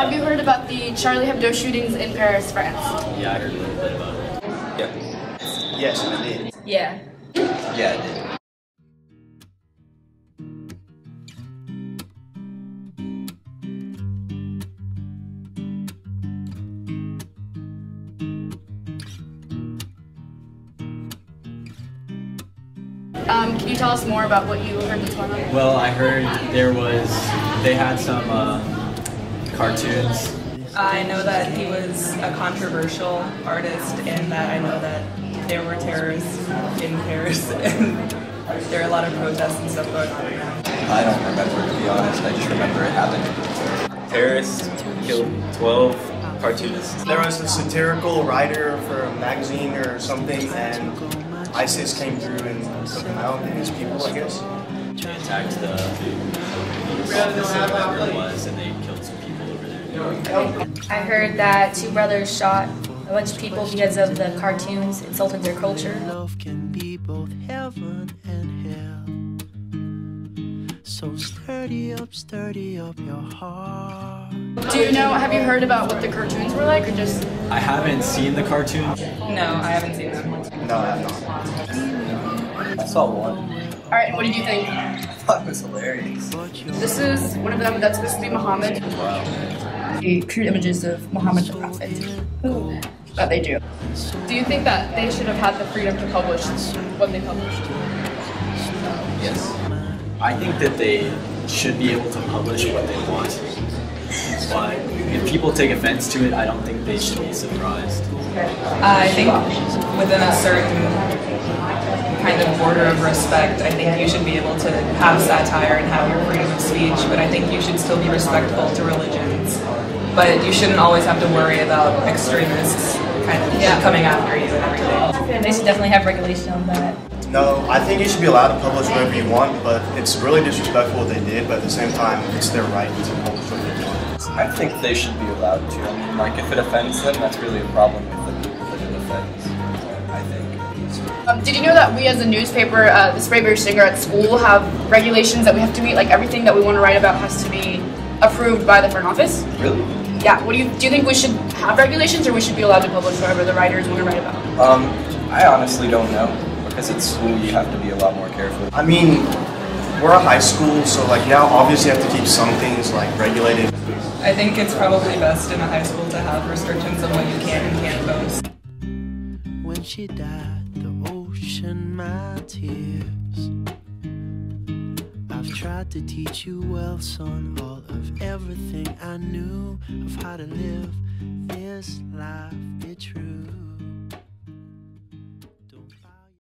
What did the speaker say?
Have you heard about the Charlie Hebdo shootings in Paris, France? Yeah, I heard a little bit about it. Yeah. Yes, I did. Yeah. Yeah, I did. Um, can you tell us more about what you heard this one on? Well, I heard there was, they had some uh, cartoons. I know that he was a controversial artist and that I know that there were terrorists in Paris and there are a lot of protests and stuff going on. I don't remember to be honest. I just remember it happened. Terrorists killed 12 cartoonists. There was a satirical writer for a magazine or something, and ISIS came through and took them out and his people, I guess. They attacked the I heard that two brothers shot a bunch of people because of the cartoons insulted their culture. Love can be both heaven and hell. So sturdy up, sturdy up your heart. Do you know, have you heard about what the cartoons were like, or just? I haven't seen the cartoon. No, I haven't seen them. No, I have not. I saw one. Alright, what did you think? I thought it was hilarious. This is one of them that's supposed to be Muhammad. The crude images of Muhammad the Prophet. That they do. Do you think that they should have had the freedom to publish what they published? Yes. I think that they should be able to publish what they want. But if people take offense to it, I don't think they should be surprised. I think within a certain kind of border of respect, I think you should be able to have satire and have your freedom of speech, but I think you should still be respectful to religions. But you shouldn't always have to worry about extremists kind of coming after you and everything. They should definitely have regulation on that. No, I think you should be allowed to publish whatever you want, but it's really disrespectful what they did, but at the same time, it's their right to publish what they want. I think they should be allowed to. I mean, like, if it offends them, that's really a problem with the people that it offends. I. Um, did you know that we as a newspaper, uh, the Sprayberry Stinger at school, have regulations that we have to meet? Like everything that we want to write about has to be approved by the front office? Really? Yeah, what do you, do you think we should have regulations or we should be allowed to publish whatever the writers want to write about? Um, I honestly don't know. Because at school, you have to be a lot more careful. I mean, we're a high school, so like now obviously you have to keep some things like regulated. I think it's probably best in a high school to have restrictions on what you can and can't post. When she died, the ocean, my tears. I've tried to teach you well, son, all of everything I knew of how to live this life be true.